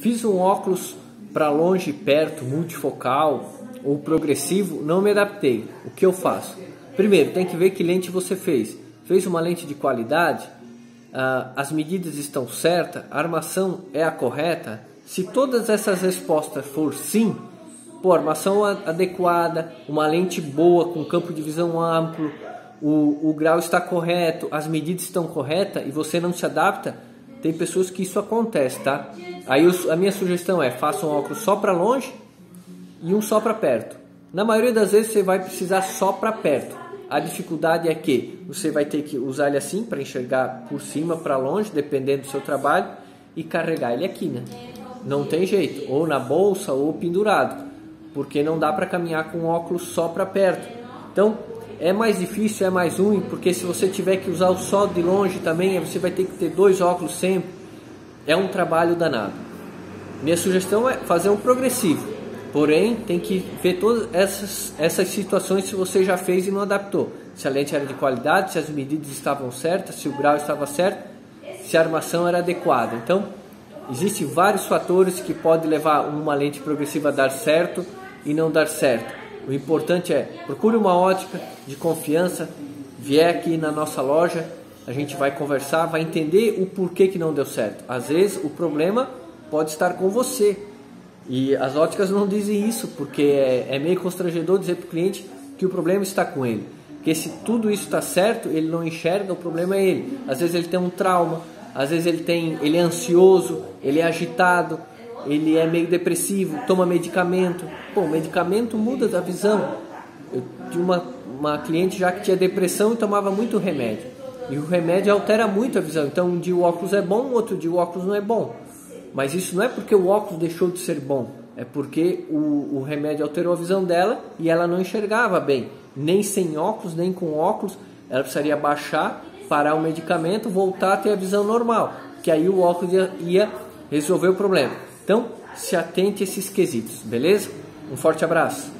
Fiz um óculos para longe, perto, multifocal ou progressivo, não me adaptei. O que eu faço? Primeiro, tem que ver que lente você fez. Fez uma lente de qualidade? Ah, as medidas estão certas? A armação é a correta? Se todas essas respostas for sim, pô, armação adequada, uma lente boa com campo de visão amplo, o, o grau está correto, as medidas estão corretas e você não se adapta, tem pessoas que isso acontece, tá? Aí a minha sugestão é faça um óculos só para longe e um só para perto. Na maioria das vezes você vai precisar só para perto. A dificuldade é que você vai ter que usar ele assim para enxergar por cima, para longe, dependendo do seu trabalho, e carregar ele aqui, né? Não tem jeito, ou na bolsa ou pendurado, porque não dá para caminhar com óculos só para perto. Então, é mais difícil, é mais ruim, porque se você tiver que usar o sol de longe também, você vai ter que ter dois óculos sempre. É um trabalho danado. Minha sugestão é fazer um progressivo. Porém, tem que ver todas essas, essas situações se você já fez e não adaptou. Se a lente era de qualidade, se as medidas estavam certas, se o grau estava certo, se a armação era adequada. Então, existem vários fatores que podem levar uma lente progressiva a dar certo e não dar certo. O importante é procure uma ótica de confiança, vier aqui na nossa loja, a gente vai conversar, vai entender o porquê que não deu certo. Às vezes o problema pode estar com você. E as óticas não dizem isso, porque é, é meio constrangedor dizer para o cliente que o problema está com ele. Porque se tudo isso está certo, ele não enxerga, o problema é ele. Às vezes ele tem um trauma, às vezes ele tem, ele é ansioso, ele é agitado, ele é meio depressivo, toma medicamento. Pô, medicamento muda a visão. Eu tinha uma, uma cliente já que tinha depressão e tomava muito remédio. E o remédio altera muito a visão. Então, um dia o óculos é bom, outro dia o óculos não é bom. Mas isso não é porque o óculos deixou de ser bom. É porque o, o remédio alterou a visão dela e ela não enxergava bem. Nem sem óculos, nem com óculos. Ela precisaria baixar, parar o medicamento, voltar a ter a visão normal. Que aí o óculos ia, ia resolver o problema. Então, se atente a esses quesitos, beleza? Um forte abraço!